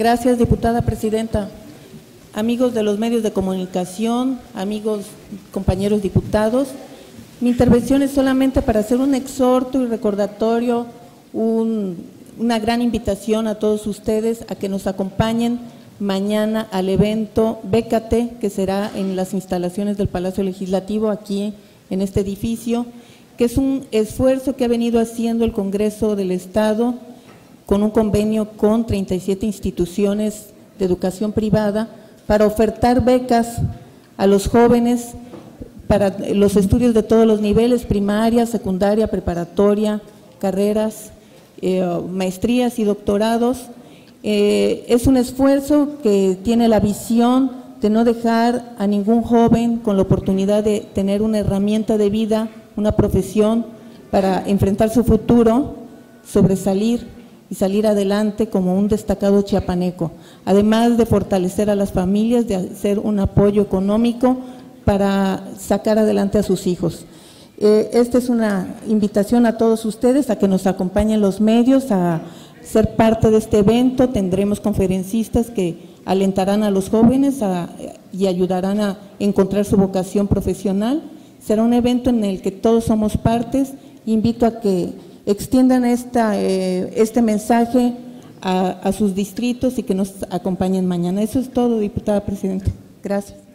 Gracias, diputada presidenta. Amigos de los medios de comunicación, amigos, compañeros diputados, mi intervención es solamente para hacer un exhorto y recordatorio, una gran invitación a todos ustedes a que nos acompañen mañana al evento Bécate, que será en las instalaciones del Palacio Legislativo, aquí en este edificio, que es un esfuerzo que ha venido haciendo el Congreso del Estado con un convenio con 37 instituciones de educación privada para ofertar becas a los jóvenes para los estudios de todos los niveles, primaria, secundaria, preparatoria, carreras, eh, maestrías y doctorados. Eh, es un esfuerzo que tiene la visión de no dejar a ningún joven con la oportunidad de tener una herramienta de vida, una profesión para enfrentar su futuro, sobresalir y salir adelante como un destacado chiapaneco, además de fortalecer a las familias, de hacer un apoyo económico para sacar adelante a sus hijos. Eh, esta es una invitación a todos ustedes a que nos acompañen los medios a ser parte de este evento. Tendremos conferencistas que alentarán a los jóvenes y ayudarán a encontrar su vocación profesional. Será un evento en el que todos somos partes. Invito a que extiendan esta, eh, este mensaje a, a, sus distritos y que nos acompañen mañana. Eso es todo, diputada presidenta. Gracias.